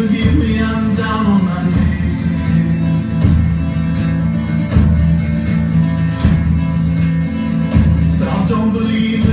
forgive me, I'm down on my knees. But I don't believe